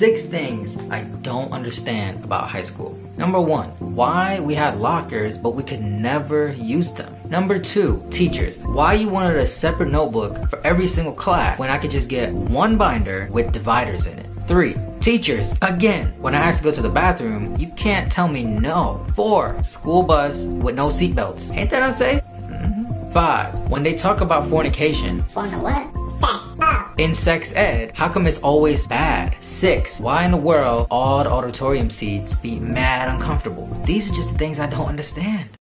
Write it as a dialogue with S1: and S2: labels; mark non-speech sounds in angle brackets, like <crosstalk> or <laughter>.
S1: six things I don't understand about high school. Number one, why we had lockers but we could never use them. Number two, teachers. Why you wanted a separate notebook for every single class when I could just get one binder with dividers in it. Three, teachers. Again, when I ask to go to the bathroom, you can't tell me no. Four, school bus with no seatbelts. Ain't that unsafe? Mm-hmm. Five, when they talk about fornication.
S2: Forna what?
S1: In sex ed, how come it's always bad? Six, why in the world odd auditorium seats be mad uncomfortable? These are just the things I don't <laughs> understand.